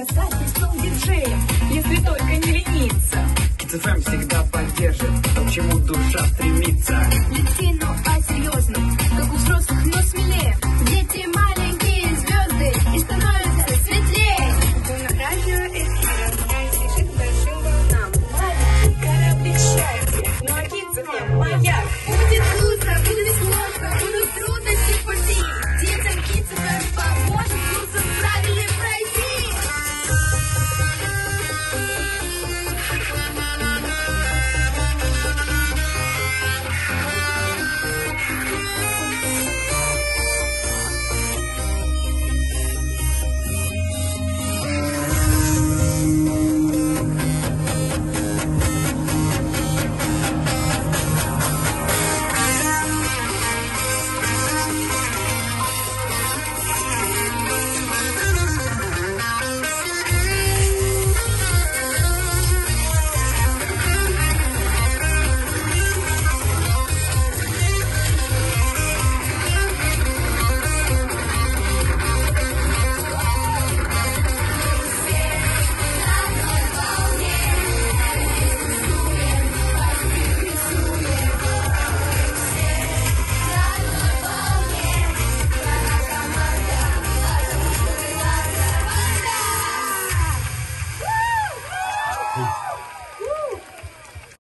можно стать певцом диджеем, если только не лениться. КЦФМ всегда поддержит то, к чему душа стремится. Не сильно, а серьезно.